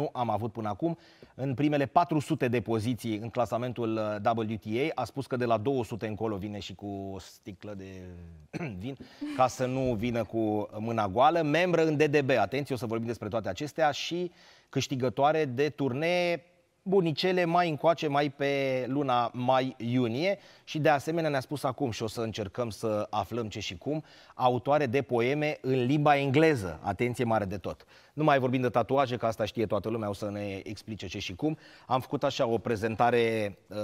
nu am avut până acum. În primele 400 de poziții în clasamentul uh, WTA a spus că de la 200 încolo vine și cu o sticlă de vin, ca să nu vină cu mâna goală. Membră în DDB, atenție, o să vorbim despre toate acestea și câștigătoare de turnee bunicele mai încoace, mai pe luna mai-iunie și de asemenea ne-a spus acum și o să încercăm să aflăm ce și cum, autoare de poeme în limba engleză, atenție mare de tot. Nu mai vorbim de tatuaje, că asta știe toată lumea, o să ne explice ce și cum. Am făcut așa o prezentare uh,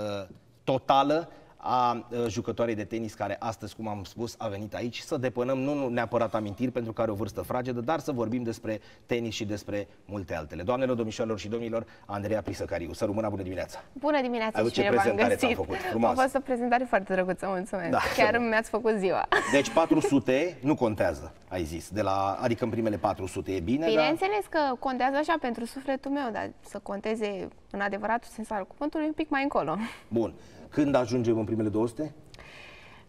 totală a jucătoarei de tenis care astăzi, cum am spus, a venit aici să depănăm nu neapărat amintiri pentru că are o vârstă fragedă, dar să vorbim despre tenis și despre multe altele. Doamnelor, domnișoarelor și domnilor, Andreea Prisăcariu. Să rămână bună dimineața! Bună dimineața Ai și ce prezentare ți-am făcut? Frumos! A fost o prezentare foarte drăguță, mulțumesc! Da, Chiar mi-ați făcut ziua! Deci 400 nu contează, ai zis, de la, adică în primele 400 e bine, Bineînțeles dar... că contează așa pentru sufletul meu, dar să conteze în adevăratul sens al cuvântului un pic mai încolo. Bun. Când ajungem în primele 200?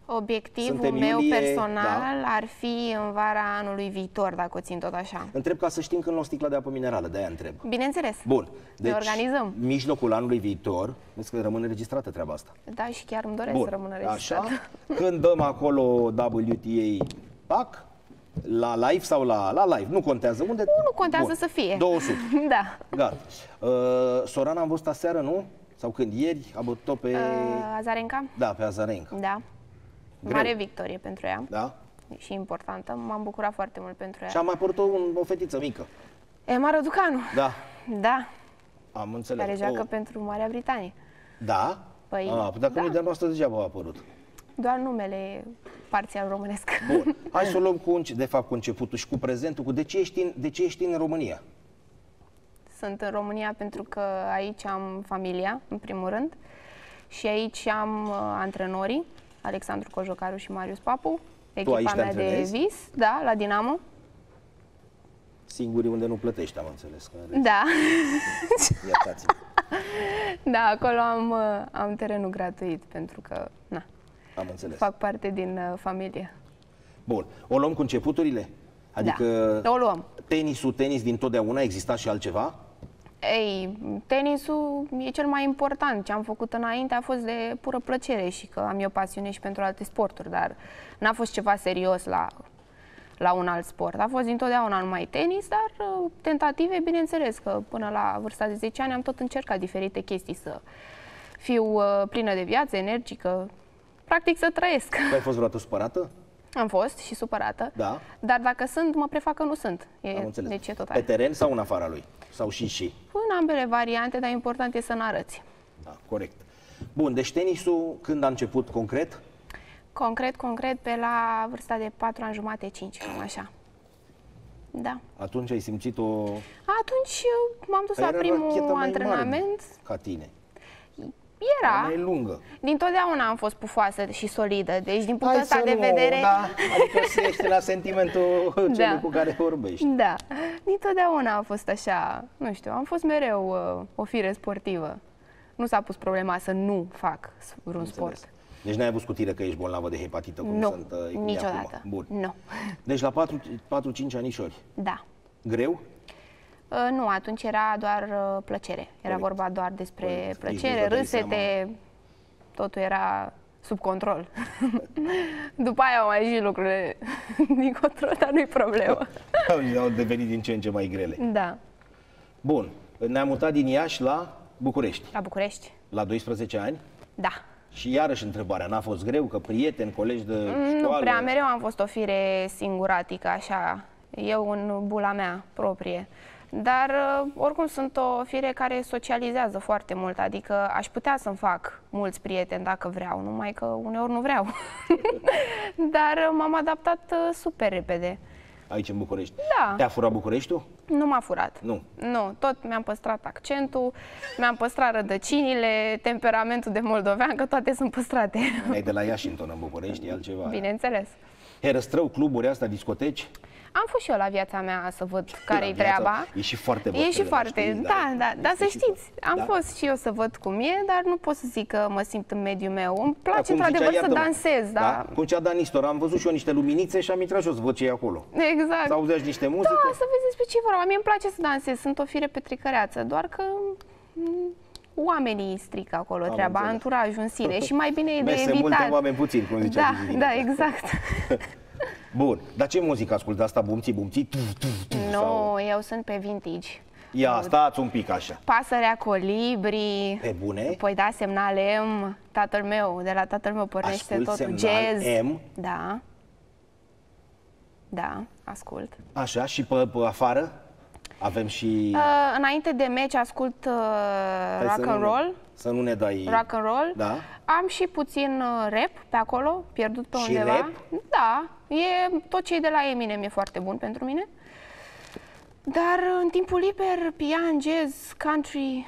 Obiectivul Suntem meu iulie, personal da. ar fi în vara anului viitor, dacă o țin tot așa. Întreb ca să știm când o sticla de apă minerală, de-aia întreb. Bineînțeles. Bun. Deci, ne organizăm. mijlocul anului viitor, vezi că rămâne registrată treaba asta. Da, și chiar îmi doresc Bun. să rămână registrată. Așa, când dăm acolo WTA PAC, la live sau la, la live, nu contează unde. Nu, nu contează Bun. să fie. 200. da. Gata. Uh, Sorana am văzut aseară, nu? Sau când ieri, a bătut pe... Uh, Azarenca? Da, pe Azarenca. Da. Greu. Mare victorie pentru ea. Da. Și importantă. M-am bucurat foarte mult pentru ea. Și a mai apărut o, o fetiță mică. Emma Răducanu. Da. Da. Am înțeles. Care joacă o... pentru Marea Britanie. Da? Păi, a, dacă da. nu de-a noastră degeaba a apărut. Doar numele parțial românesc. Bun. Hai să o luăm cu, de fapt, cu începutul și cu prezentul. Cu de, ce ești în, de ce ești în România? Sunt în România pentru că aici am familia, în primul rând, și aici am uh, antrenorii, Alexandru Cojocaru și Marius Papu, echipa mea de vis, da, la Dinamo. Singurii unde nu plătești, am înțeles. Că da. Da, acolo am, uh, am terenul gratuit pentru că, na, am înțeles. fac parte din uh, familie. Bun. O luăm cu începuturile? Adică da, o luăm. tenisul, tenis din totdeauna, exista și altceva? Ei, tenisul e cel mai important. Ce am făcut înainte a fost de pură plăcere și că am eu pasiune și pentru alte sporturi, dar n-a fost ceva serios la, la un alt sport. A fost dintotdeauna numai tenis, dar uh, tentative, bineînțeles, că până la vârsta de 10 ani am tot încercat diferite chestii să fiu uh, plină de viață, energică, practic să trăiesc. ai fost vreodată supărată? Am fost și supărată, da. dar dacă sunt, mă prefac că nu sunt. E, Am înțeles. Deci e total. Pe teren sau în afara lui? Sau și și? În ambele variante, dar important e să ne arăți. Da, corect. Bun, deci tenisul când a început concret? Concret, concret, pe la vârsta de 4 ani jumate, 5, cam așa. Da. Atunci ai simțit o... Atunci m-am dus la primul antrenament. ca tine. Era. Mai lungă. Din totdeauna am fost pufoasă și solidă, deci din punctul ăsta de vedere... Da, adică se ești la sentimentul da. celui cu care vorbești. Da, din totdeauna a fost așa, nu știu, am fost mereu uh, o fire sportivă. Nu s-a pus problema să nu fac vreun Înțeles. sport. Deci n-ai avut scutire că ești bolnavă de hepatită, cum nu, sunt uh, niciodată. Acum. Bun. Nu. Deci la 4-5 anișori? Da. Greu? Uh, nu, atunci era doar uh, plăcere. Era Corect. vorba doar despre Corect. plăcere, râsete, totul era sub control. După aia au mai ieșit lucrurile din control, dar nu-i problemă. au devenit din ce în ce mai grele. Da. Bun. Ne-am mutat din Iași la București. La București. La 12 ani? Da. Și iarăși întrebarea, n-a fost greu, că prieteni, colegi de mm, școală... Nu prea, mereu am fost o fire singuratică, așa, eu în bula mea proprie. Dar uh, oricum sunt o fire care socializează foarte mult, adică aș putea să-mi fac mulți prieteni dacă vreau, numai că uneori nu vreau. Dar uh, m-am adaptat uh, super repede. Aici în București? Da. Te-a furat Bucureștiul? Nu m-a furat. Nu? Nu, tot mi-am păstrat accentul, mi-am păstrat rădăcinile, temperamentul de moldovean, că toate sunt păstrate. Ai de la Iași în București, e altceva. Bineînțeles. Herăstrău, cluburi astea, discoteci? Am fost și eu la viața mea să văd care-i viața- treaba. e și foarte E bătrână, și foarte, știi, da, dar da, dar este să și știți, tot. am Da. fost și eu să văd cum e, dar nu pot să zic că mă simt în mediul meu. Îmi Da, place cum zicea, într-adevăr să iartă-mă, dansez, da? Cum cea Dan Nistor, am văzut și eu niște luminițe și am intrat și eu să văd ce e acolo. Exact. Să auzeași niște muzică. Da, să vezi despre ce e vorba. Mie îmi place să dansez, sunt o fire petrecăreață, doar că m, oamenii strică acolo Am treaba, înțeles. anturajul în sine și mai bine e de Mese evitat. multe, oameni puțini, cum zicea Da, Gigi da, Dimitriu. exact. Bun, dar ce muzică ascultă asta? Bumții, bumții? Tu, tu, tu, Nu, sau... eu sunt pe vintage. Ia, stați un pic așa. Pasărea colibri. Pe bune? Păi da, semnale M, tatăl meu, de la tatăl meu pornește Ascult totul. semnal Jazz. M? Da. Da, ascult. Așa, și pe, pe afară? Avem și... Uh, înainte de meci ascult uh, Hai rock să and nu- roll. Să nu ne dai... Rock and roll. Da. Am și puțin uh, rap pe acolo, pierdut pe Și undeva. rap? Da, e tot ce e de la Eminem e foarte bun pentru mine. Dar uh, în timpul liber, pian, jazz, country,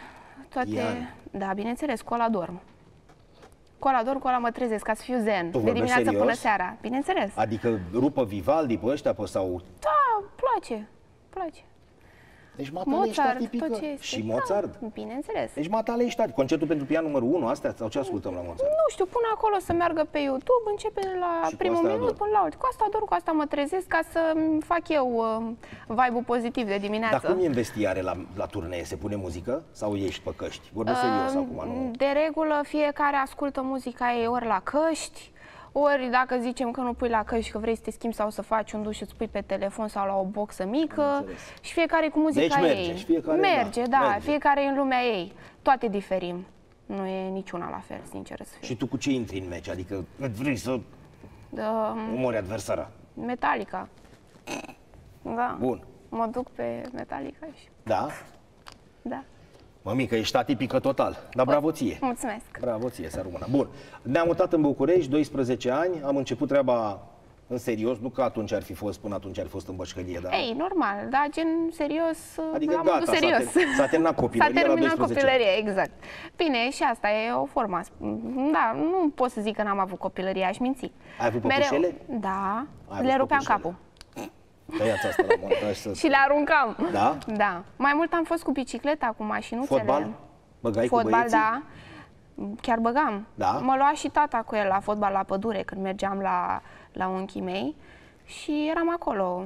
toate... Pian. Da, bineînțeles, cu ăla dorm. Cu ăla dorm, cu ăla mă trezesc, ca să fiu zen. Tu de vorbești dimineață serios? până seara. Bineînțeles. Adică rupă Vivaldi pe ăștia pe sau... Da, place, place. Deci matale ești Mozart, atipică. tot ce este. Și Mozart. Da, bineînțeles. Deci matale ești tati. Concertul pentru pian numărul 1, astea? Sau ce ascultăm la Mozart? Nu știu, pun acolo să meargă pe YouTube, începe de la Și cu primul asta minut ador. până la ultimul. Cu asta ador, cu asta mă trezesc ca să îmi fac eu uh, vibe-ul pozitiv de dimineață. Dar cum e în vestiare la, la turnee? Se pune muzică? Sau ești pe căști? Vorbesc serios acum, nu? De regulă, fiecare ascultă muzica ei ori la căști, ori dacă zicem că nu pui la căști, că vrei să te schimbi sau să faci un duș și îți pui pe telefon sau la o boxă mică înțeles. și fiecare cu muzica Deci merge, ei. și fiecare, merge, da, da, merge. fiecare în lumea ei. Toate diferim. Nu e niciuna la fel, sincer să fiu. Și tu cu ce intri în meci? Adică vrei să Um, omori adversara? Metallica. Da. Bun. Mă duc pe Metallica și... Da? Da. Mămică, ești atipică total. Dar bravo ție. Mulțumesc. Bravo ție, să rămână. Bun. Ne-am mutat în București, 12 ani, am început treaba în serios, nu că atunci ar fi fost, până atunci ar fi fost în bășcălie, dar... Ei, normal, da, gen serios, Adică la gata, modul s-a serios. ter- s-a terminat copilăria S-a la terminat 12 ani. copilăria, exact. Bine, și asta e o formă. Da, nu pot să zic că n-am avut copilărie, aș minți. Ai avut păpușele? Da, Ai avut le rupeam păpușele? capul. Tăiați asta la montaj să... Și le aruncam. Da? Da. Mai mult am fost cu bicicleta, cu mașinuțele. Fotbal? Băgai cu Fotbal, băieții? da. Chiar băgam. Da? Mă lua și tata cu el la fotbal la pădure când mergeam la, la unchii mei și eram acolo.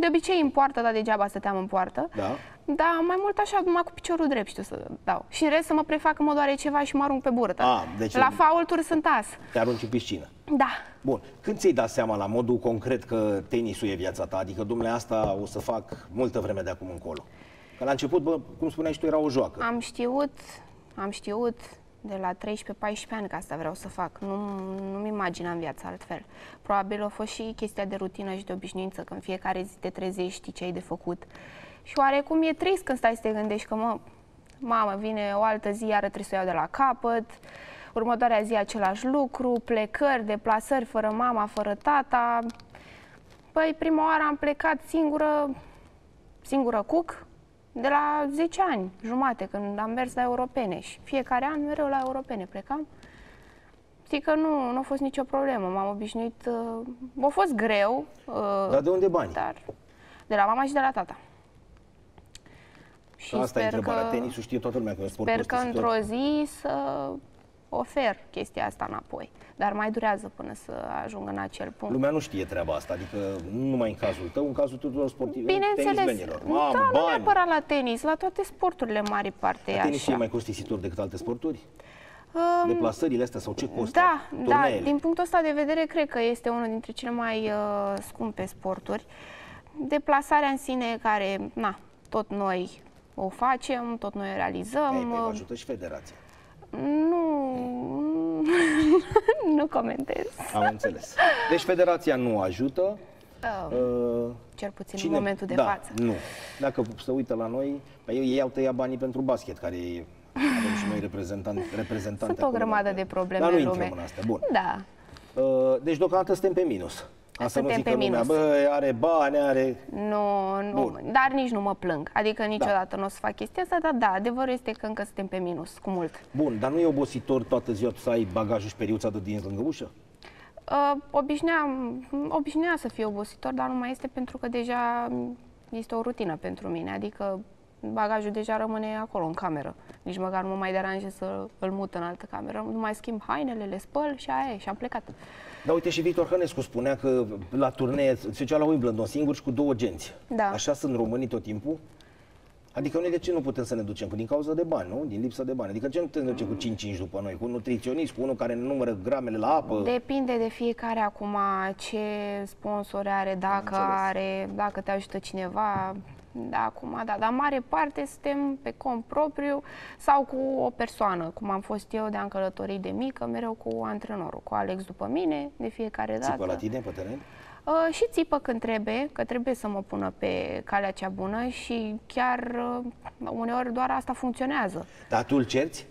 De obicei în poartă, dar degeaba stăteam în poartă. Da. Da, mai mult așa, numai cu piciorul drept știu să dau. Și în rest să mă prefac că mă doare ceva și mă arunc pe burtă. A, deci- La faulturi sunt as. Te arunci în piscină. Da. Bun. Când ți-ai dat seama la modul concret că tenisul e viața ta? Adică, domnule, asta o să fac multă vreme de acum încolo. Că la început, bă, cum spuneai și tu, era o joacă. Am știut, am știut de la 13-14 ani că asta vreau să fac. Nu, nu-mi imaginam viața altfel. Probabil a fost și chestia de rutină și de obișnuință, că în fiecare zi te trezești, știi ce ai de făcut. Și oarecum e trist când stai să te gândești că, mă, mamă, vine o altă zi, iară trebuie să o iau de la capăt, următoarea zi același lucru, plecări, deplasări fără mama, fără tata. Păi, prima oară am plecat singură, singură cuc, de la 10 ani, jumate, când am mers la europene și fiecare an mereu la europene plecam. Știi că nu, nu a fost nicio problemă, m-am obișnuit, uh, a fost greu, uh, Dar de unde bani? dar de la mama și de la tata. Și Asta e sper întrebarea. că, Tenisul știe toată lumea că e un sport sper că costisitor. într-o zi să ofer chestia asta înapoi. Dar mai durează până să ajung în acel punct. Lumea nu știe treaba asta, adică nu numai în cazul tău, în cazul tuturor sportivilor, Bineînțeles. tenismenilor. Mamă, da, nu bani! neapărat la tenis, la toate sporturile în mare parte e Dar tenisul așa. e mai costisitor decât alte sporturi? Um, Deplasările astea sau ce costă? Da, da, Turneele? din punctul ăsta de vedere cred că este unul dintre cele mai uh, scumpe sporturi. Deplasarea în sine care, na, tot noi o facem, tot noi o realizăm. Ei, păi vă uh, ajută și federația. Nu, nu comentez. Am înțeles. Deci federația nu ajută. Uh, Uh, cel puțin în momentul de da, față. Nu. Dacă se uită la noi, pe ei, ei au tăiat banii pentru basket, care e- avem și noi reprezentanți, reprezentante Sunt o acolo. grămadă de probleme Dar nu în intrăm lume. în astea. Bun. Da. Uh, deci deocamdată suntem pe minus. Ca să nu Suntem zică pe lumea, minus. bă, are bani, are... Nu, nu, Bun. Da. dar nici nu mă plâng. Adică niciodată nu o să fac chestia asta, dar da, adevărul este că încă suntem pe minus, cu mult. Bun, dar nu e obositor toată ziua să ai bagajul și periuța de dinți lângă ușă? Uh, obișnuiam, obișnuia să fie obositor, dar nu mai este pentru că deja este o rutină pentru mine. Adică bagajul deja rămâne acolo, în cameră. Nici măcar nu mă mai deranjează să îl mut în altă cameră. Nu mai schimb hainele, le spăl și aia e, și am plecat. Dar uite și Victor Hănescu spunea că la turnee se ducea la Wimbledon singur și cu două genți. Da. Așa sunt românii tot timpul? Adică noi de ce nu putem să ne ducem? Din cauza de bani, nu? Din lipsa de bani. Adică ce nu putem să ne ducem cu 5-5 după noi? Cu un nutriționist, cu unul care ne numără gramele la apă? Depinde de fiecare acum ce sponsor are, dacă are, dacă te ajută cineva. Da, acum, da, dar mare parte suntem pe cont propriu sau cu o persoană, cum am fost eu de am călătorit de mică, mereu cu antrenorul, cu Alex după mine, de fiecare dată. Țipă la tine pe teren? Uh, și țipă când trebuie, că trebuie să mă pună pe calea cea bună și chiar uh, uneori doar asta funcționează. Dar tu îl cerți?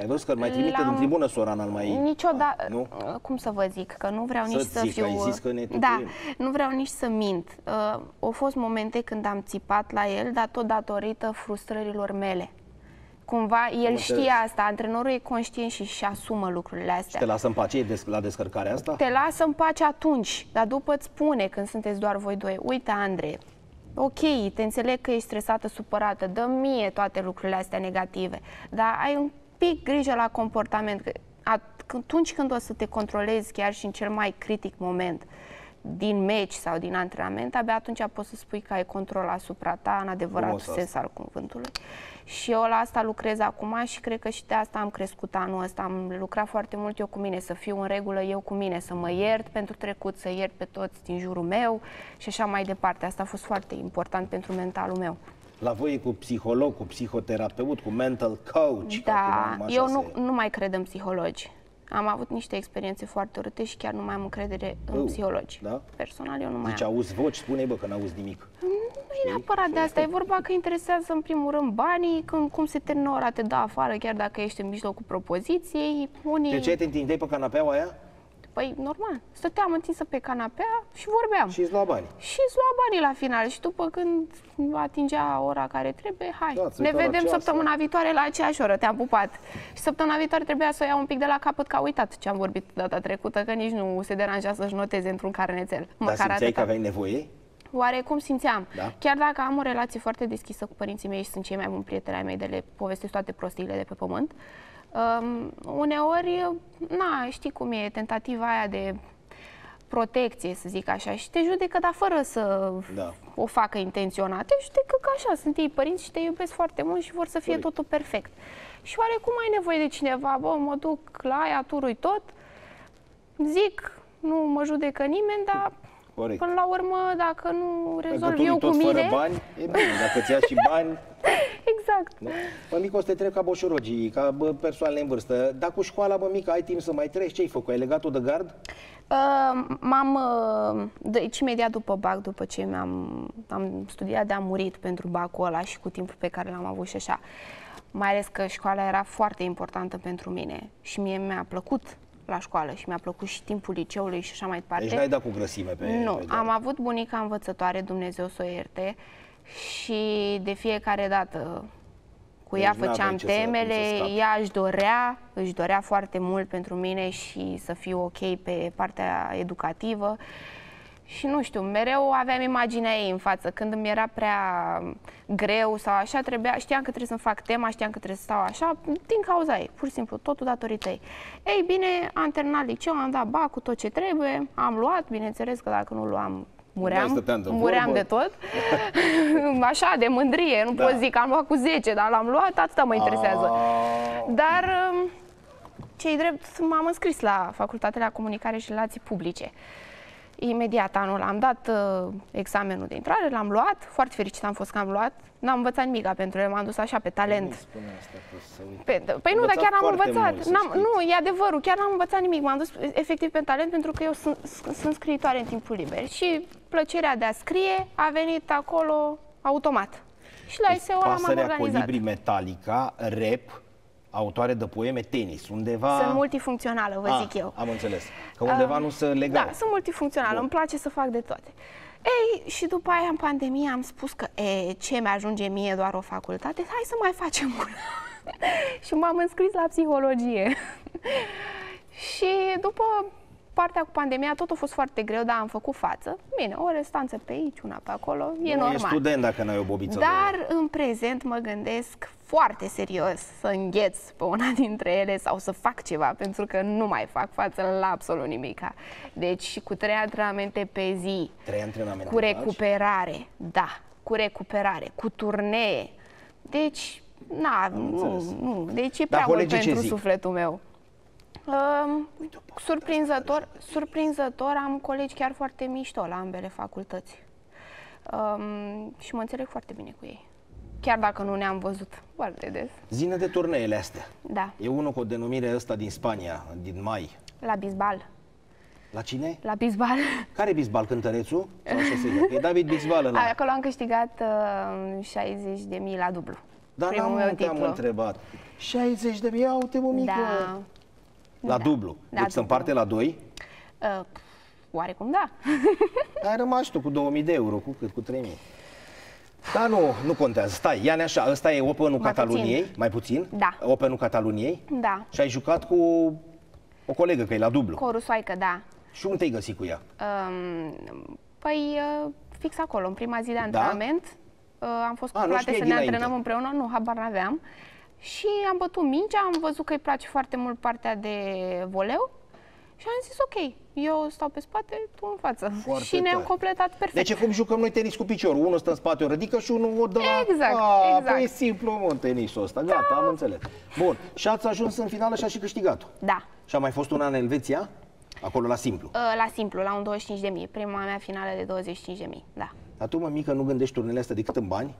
Ai văzut că mai trimite din tribună Sorana, mai... Niciodată, nu? Uh, cum să vă zic, că nu vreau să nici să zic, fiu... Ai zis că ne da, nu vreau nici să mint. Uh, au fost momente când am țipat la el, dar tot datorită frustrărilor mele. Cumva, el știe asta, antrenorul e conștient și își asumă lucrurile astea. Și te lasă în pace la descărcarea asta? Te lasă în pace atunci, dar după îți spune când sunteți doar voi doi, uite Andrei, ok, te înțeleg că ești stresată, supărată, dă mie toate lucrurile astea negative, dar ai un pic grijă la comportament. Atunci când o să te controlezi chiar și în cel mai critic moment din meci sau din antrenament, abia atunci poți să spui că ai control asupra ta în adevăratul sens al cuvântului. Și eu la asta lucrez acum și cred că și de asta am crescut anul ăsta. Am lucrat foarte mult eu cu mine, să fiu în regulă eu cu mine, să mă iert pentru trecut, să iert pe toți din jurul meu și așa mai departe. Asta a fost foarte important pentru mentalul meu. La voi e cu psiholog, cu psihoterapeut, cu mental coach? Da, eu nu, se... nu mai cred în psihologi. Am avut niște experiențe foarte urâte și chiar nu mai am încredere în uh, psihologi. Da? Personal, eu nu mai Zice, am. auzi voci, spune bă că n-auzi nimic. Nu e neapărat de asta, e vorba că interesează în primul rând banii, când, cum se termină ora, te dă afară, chiar dacă ești în mijlocul propoziției. Unii... De ce te întindeai pe canapeaua aia? Păi, normal. Stăteam întinsă pe canapea și vorbeam. Și îți lua bani. Și îți lua banii la final. Și după când atingea ora care trebuie, hai, da, ne vedem săptămâna viitoare la aceeași oră. Te-am pupat. Și săptămâna viitoare trebuia să o iau un pic de la capăt, că a uitat ce am vorbit data trecută, că nici nu se deranja să-și noteze într-un carnețel. Dar simțeai atâta. că aveai nevoie? Oarecum simțeam. Da? Chiar dacă am o relație foarte deschisă cu părinții mei și sunt cei mai buni prieteni ai mei de le povestesc toate prostiile de pe pământ, Um, uneori, na, știi cum e, tentativa aia de protecție, să zic așa, și te judecă, dar fără să da. o facă intenționat. Te judecă că așa, sunt ei părinți și te iubesc foarte mult și vor să fie Corect. totul perfect. Și oarecum ai nevoie de cineva, bă, mă duc la aia, turui tot, zic, nu mă judecă nimeni, dar Corect. Până la urmă, dacă nu rezolv eu cu mine... fără bani, e bine. Dacă ți ia și bani... exact. Da? Mă, mică, o să te trec ca boșorogii, ca bă, persoanele în vârstă. Dar cu școala, bă, mică, ai timp să mai treci? Ce ai făcut? Ai legat-o de gard? Uh, m-am, uh, deci imediat după BAC, după ce mi-am am studiat de am murit pentru BAC-ul ăla și cu timpul pe care l-am avut și așa, mai ales că școala era foarte importantă pentru mine și mie mi-a plăcut la școală și mi-a plăcut și timpul liceului și așa mai departe. Deci n-ai dat cu grăsime pe Nu, pe am avut bunica învățătoare, Dumnezeu să o ierte, și de fiecare dată cu deci ea făceam temele, ea își dorea, își dorea foarte mult pentru mine și să fiu ok pe partea educativă și nu știu, mereu aveam imaginea ei în față. Când îmi era prea greu sau așa, trebuia, știam că trebuie să-mi fac tema, știam că trebuie să stau așa, din cauza ei, pur și simplu, totul datorită ei. Ei bine, am terminat liceu, am dat ba cu tot ce trebuie, am luat, bineînțeles că dacă nu luam, muream, muream de tot. Așa, de mândrie, nu da. pot zic că am luat cu 10, dar l-am luat, atâta mă interesează. Dar, um, cei drept, m-am înscris la Facultatea de Comunicare și Relații Publice imediat anul am dat uh, examenul de intrare, l-am luat, foarte fericit am fost că am luat, n-am învățat nimic pentru el, m-am dus așa pe talent. Asta, pe, păi nu, dar chiar am învățat. Mult, nu, e adevărul, chiar n-am învățat nimic, m-am dus efectiv pe talent pentru că eu sunt, sunt scriitoare în timpul liber și plăcerea de a scrie a venit acolo automat. Și la ISO deci, l-am organizat. Colibri Metallica, rap, autoare de poeme tenis, undeva... Sunt multifuncțională, vă A, zic eu. Am înțeles. Că undeva uh, nu se lega. Da, sunt multifuncțională, Bun. îmi place să fac de toate. Ei, și după aia, în pandemie, am spus că, e, ce mi-ajunge mie doar o facultate, hai să mai facem una. și m-am înscris la psihologie. și după partea cu pandemia tot a fost foarte greu, dar am făcut față. Bine, o restanță pe aici, una pe acolo, e nu normal. e student dacă n-ai o bobiță Dar în prezent mă gândesc foarte serios să îngheț pe una dintre ele sau să fac ceva, pentru că nu mai fac față la absolut nimica. Deci cu trei antrenamente pe zi, Trei antrenamente cu faci? recuperare, da, cu recuperare, cu turnee. Deci, na, nu, înțeles. nu, deci e Dar prea mult colegii ce pentru zic? sufletul meu. Um, Uite, o poveste surprinzător, surprinzător, am colegi chiar foarte mișto la ambele facultăți. Um, și mă înțeleg foarte bine cu ei. Chiar dacă nu ne-am văzut foarte des. Zine de turneele astea. Da, E unul cu o denumire ăsta din Spania, din mai. la bisbal. La cine? La bisbal. Care Bisbal, cântărețul? Sau așa se zice? E David Bisbal ăla. Acolo am câștigat uh, 60 de mii la dublu. Dar Primul n-am meu mă, te-am titlu. întrebat. 60 de mii, uite mă, mică. Da. La Da. dublu. Da, deci se dublu. împarte la 2. Uh, oarecum da. Ai rămas tu cu 2000 de euro, cu cât? Cu 3000. Da, nu, nu contează. Stai, ia așa, ăsta e Openul Mai Cataluniei, puțin. mai puțin? Da. Openul Cataluniei? Da. Și ai jucat cu o colegă, că e la dublu. Cu o rusoaică, da. Și unde te-ai găsit cu ea? Um, păi, uh, fix acolo, în prima zi de antrenament. Uh, am fost Da? A, nu cuplate știai să ne dinainte. antrenăm împreună, nu, habar n-aveam. Și am bătut mingea, am văzut că îi place foarte mult partea de voleu și am zis ok, eu stau pe spate, tu în față. Foarte și ne-am tare. completat perfect. Deci e cum jucăm noi tenis cu piciorul. Unul stă în spate, o ridică și unul o dă la... Exact, A, exact. Păi e simplu, mă, tenisul ăsta. Gata, am înțeles. Bun. Și ați ajuns în finală și a și câștigat-o. Da. Și a mai fost una în Elveția? Acolo la simplu. Uh, La simplu, la un 25 de mii. Prima mea finală de 25 de mii, da. Dar tu, mă, mică, nu gândești turnele astea decât în bani?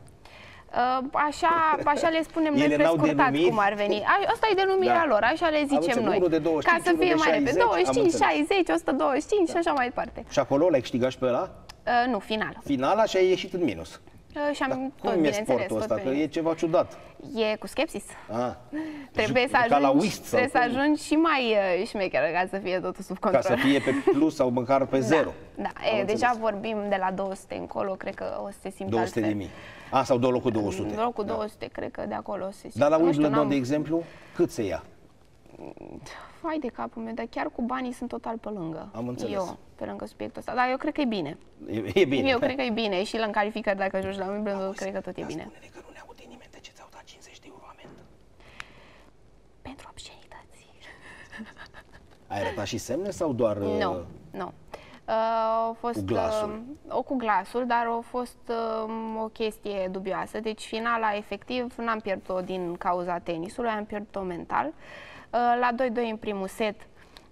Uh, Așa, așa le spunem noi Ele n-au prescurtat, denumiri? cum ar veni. A- Asta e denumirea Da. lor, așa le zicem înțeles, noi. unul de 25, Ca să unul fie de mai repede. 60, am 25, înțeles. 60, 125 și așa mai departe. Și acolo l-ai câștigat și pe ăla? Uh, nu, final. Finala și ai ieșit în minus. Uh, și am Dar tot, cum e bineînțeles, sportul tot ăsta? pe Că mine. e ceva ciudat. E cu skepsis. Ah. Trebuie Ju- să ca la ajungi, whist sau trebuie să cum? ajungi și mai uh, șmecheră ca să fie totul sub Ca control. să fie pe plus sau măcar pe zero. Da, da. Am E, înțeles. deja vorbim de la 200 încolo, cred că o să se simtă 200 de altfel. mii. A, sau două locul 200. În locul 200, cred că de acolo o să se simtă. Dar la Nu știu, Wimbledon, n-am- de exemplu, cât se ia? Vai de capul meu, dar chiar cu banii sunt total pe lângă. Am înțeles. Eu, pe lângă subiectul ăsta. Dar eu cred că e bine. E, e bine. Eu cred că e bine și la în calificări dacă joci la Wimbledon, cred că tot e Dar bine. Spune-ne că nu ne aude nimeni de ce ți-au dat 50 de euro amendă. Pentru obscenități. Ai arătat și semne sau doar... Nu, uh, nu. Uh, a fost, Cu glasul. Uh, o cu glasul, dar a fost uh, o chestie dubioasă. Deci finala, efectiv, n-am pierdut-o din cauza tenisului, am pierdut-o mental. Uh, la 2-2 în primul set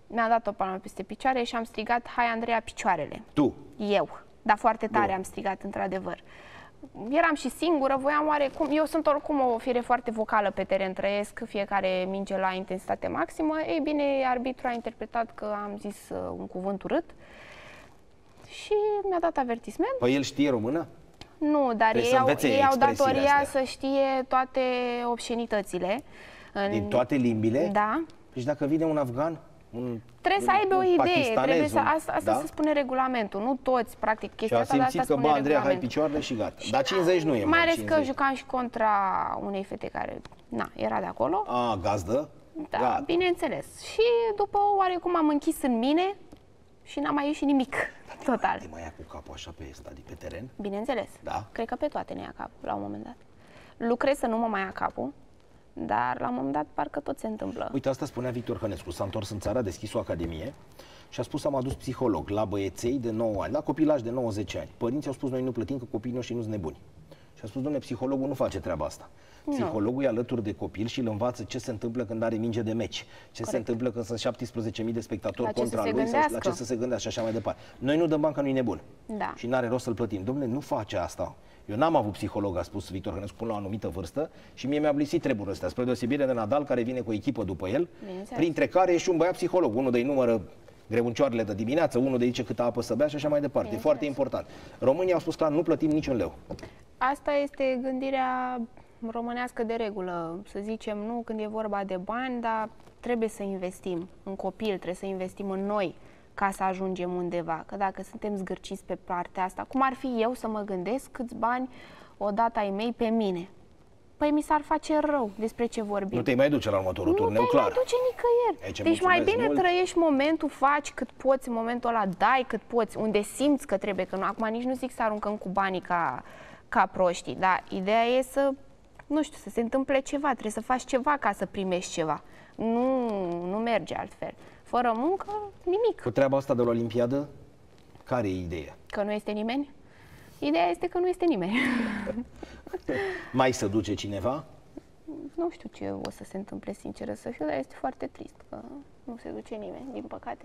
mi-a dat o palmă peste picioare și am strigat, hai Andreea, picioarele. Tu. Eu, dar foarte tare Bun. am strigat, într-adevăr. Eram și singură, voiam oarecum... Eu sunt oricum o fire foarte vocală pe teren, trăiesc fiecare minge la intensitate maximă. Ei bine, arbitru a interpretat că am zis uh, un cuvânt urât și mi-a dat avertisment. Păi el știe română? Nu, dar Trebuie ei să au, învețe ei au expresiile datoria astea. să știe toate obscenitățile. În... Din toate limbile? Da. Deci dacă vine un afgan, un Trebuie să un- aibă o un idee, pakistanez, trebuie să, un- asta, asta da? se spune regulamentul, nu toți, practic, Și chestia a asta, dar asta simțit că, spune bă, Andreea, hai regulamentul. picioarele și gata. Dar 50 nu e, mă, Mai ales 50. că jucam și contra unei fete care, na, era de acolo. A, gazdă? Da, Gata. bineînțeles. Și după oarecum am închis în mine și n-a mai ieșit nimic, total. Te mai ia cu capul așa pe stadii pe teren? Bineînțeles. Da. Cred că pe toate ne ia capul la un moment dat. Lucrez să nu mă mai ia capul, dar la un moment dat parcă tot se întâmplă. Uite, asta spunea Victor Hănescu. S-a întors în țară, a deschis o academie și a spus am adus psiholog la băieței de 9 ani, la copilaj de 90 ani. Părinții au spus noi nu plătim că copiii noștri nu sunt nebuni. Și a spus, domnule, psihologul nu face treaba asta. Psihologul e alături de copil și îl învață ce se întâmplă când are minge de meci, ce se întâmplă când sunt 17.000 de spectatori La ce să contra se lui sau la gândească. ce să se gândească și așa mai departe. Noi nu dăm bani că nu e nebun. Da. Și n-are rost să-l plătim. Domnule, nu face asta. Eu n-am avut psiholog, a spus Victor Hănescu, până la o anumită vârstă și mie mi-a blisit treburile astea, spre deosebire de Nadal, care vine cu o echipă după el, Bineînțeles. printre care e și un băiat psiholog, unul de numără greuncioarele de dimineață, unul de zice câtă apă să bea și așa mai departe. E foarte important. Românii au spus clar, nu plătim niciun leu. Asta este gândirea românească de regulă. Să zicem, nu când e vorba de bani, dar trebuie să investim în copil, trebuie să investim în noi ca să ajungem undeva. Că dacă suntem zgârciți pe partea asta, cum ar fi eu să mă gândesc câți bani o dată ai mei pe mine? Păi mi s-ar face rău despre ce vorbim. Nu te mai duce la următorul nu turneu, te clar. mai duce nicăieri. Aici deci mai mulțumesc bine mult. trăiești momentul, faci cât poți, în momentul ăla dai cât poți, unde simți că trebuie, că nu, acum nici nu zic să aruncăm cu banii ca, ca proștii, dar ideea e să, nu știu, să se întâmple ceva, trebuie să faci ceva ca să primești ceva. Nu, nu merge altfel. Fără muncă, nimic. Cu treaba asta de la Olimpiadă, care e ideea? Că nu este nimeni? Ideea este că nu este nimeni. Mai se duce cineva? nu știu ce o să se întâmple, sinceră să fiu, dar este foarte trist că nu se duce nimeni, din păcate.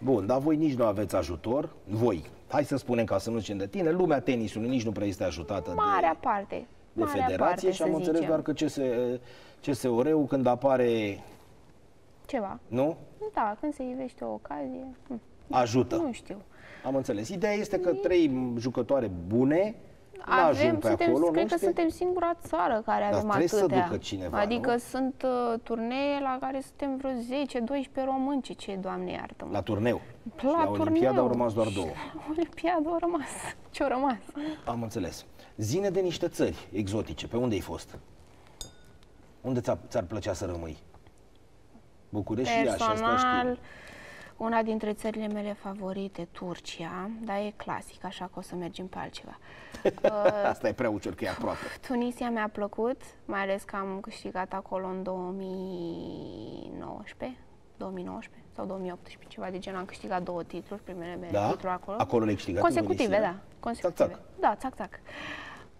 Bun, dar voi nici nu aveți ajutor. Voi, hai să spunem ca să nu zicem de tine, lumea tenisului nici nu prea este ajutată Marea parte. de, de marea federație parte, și am să înțeles zicem. doar că CS, CSOR-ul când apare, Ceva. nu? Da, când se ivește o ocazie, hm, Ajută. nu știu. Am înțeles. Ideea este că trei jucătoare bune ajung Avem, pe suntem, acolo, cred nu că știe? suntem singura țară care avem trebuie să atâtea. ducă cineva, adică nu? sunt uh, turnee la care suntem vreo 10-12 români, ce, ce doamne iartă-mă. La turneu. La și la Olimpiada turneu. au rămas doar două. La Olimpiada au rămas. Ce-au rămas? Am înțeles. Zine de niște țări exotice. Pe unde ai fost? Unde ți-ar, ți-ar plăcea să rămâi? București și Iași, asta Personal, știu. Una dintre țările mele favorite, Turcia, dar e clasic, așa că o să mergem pe altceva. Asta e prea ușor, că e aproape. Tunisia mi-a plăcut, mai ales că am câștigat acolo în 2019, 2019 sau 2018, ceva de genul. Am câștigat două titluri, primele mele Da? titluri acolo. Acolo le-ai câștigat în Consecutive, Tunisia? da. Consecutive. Țac, țac. Da, țac, țac.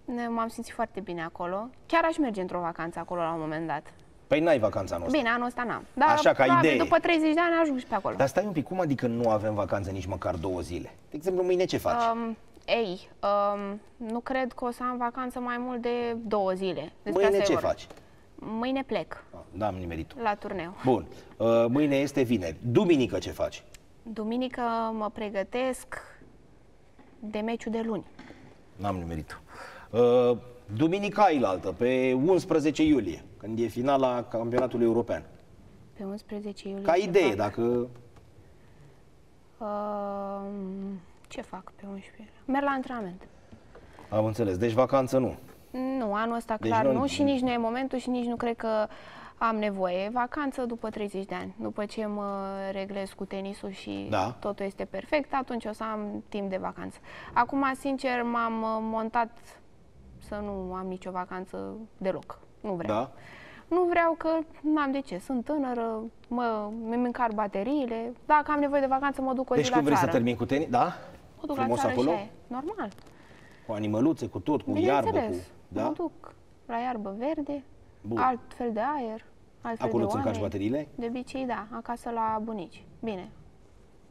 Ne- M-am simțit foarte bine acolo. Chiar aș merge într-o vacanță acolo la un moment dat. Păi n-ai vacanța anul ăsta. Bine, anul ăsta n-am. Dar Așa, ca probabil idee. după 30 de ani ajung și pe acolo. Dar stai un pic, cum adică nu avem vacanță nici măcar două zile? De exemplu, mâine ce faci? Um, ei, um, nu cred că o să am vacanță mai mult de două zile. Despre mâine asta e ce vorba. faci? Mâine plec Ah, Da, am nimerit la turneu. Bun. Uh, mâine este vineri. Duminică ce faci? Duminică mă pregătesc de meciul de luni. N-am nimerit. Uh, duminica ailaltă, pe 11 iulie, când e finala campionatului european. Pe 11 iulie. Ca ce idee, fac? dacă... Um, ce fac pe 11? Merg la antrenament. Am înțeles. Deci vacanță nu. Nu, anul ăsta Deci clar nu- nu și nici nu e momentul și nici nu cred că am nevoie. Vacanță după 30 de ani. După ce mă reglez cu tenisul și Da. totul este perfect, atunci o să am timp de vacanță. Acum, sincer, m-am uh, montat să nu am nicio vacanță deloc. Nu vreau. Da? Nu vreau că n-am de ce. Sunt tânără, mă, mi încar bateriile. Dacă am nevoie de vacanță, mă duc o Deci zi când la vrei țară. să termini cu tenis, da? Mă duc Frumos la țară acolo? și aia e. Normal. Cu animăluțe, cu tot, cu iarbă, cu... Bineînțeles. Da? Mă duc la iarbă verde, Bun. alt fel de aer, alt fel Acolo de îți încarci oameni. bateriile? De obicei, da, acasă la bunici. Bine.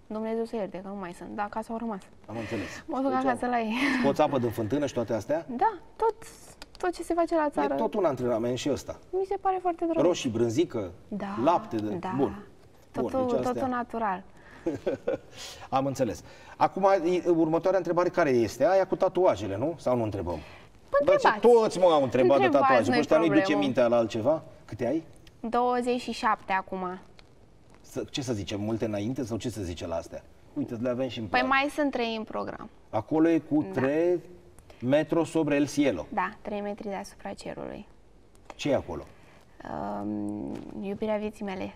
Dumnezeu să ierte, că nu mai sunt, dar acasă au rămas. Am înțeles. Mă duc Deci, acasă la ei. Poți apă din fântână și toate astea? Da, tot, tot ce se face la E țară, tot un antrenament și ăsta. mi se pare foarte drăguț. Roșii, brânzică, Da, lapte, de... da. bun. Totul, Bun, deci totul astea- natural. Am înțeles. Acum, e- următoarea întrebare care este? Aia cu tatuajele, nu? Sau nu întrebăm? Păi Bă, ce întrebați. toți mă au întrebat de Întrebați, tatuaje. nu-i Pe ăștia nu-i duce problemă. mintea la altceva? Câte ai? 27 acum. Să, ce să zicem, multe înainte sau ce să zice la astea? Uite, le avem și în Păi plan. mai sunt trei în program. Acolo e cu 3 metro sobre el cielo. Da, 3 metri deasupra cerului. ce e acolo? Um, iubirea vieții mele,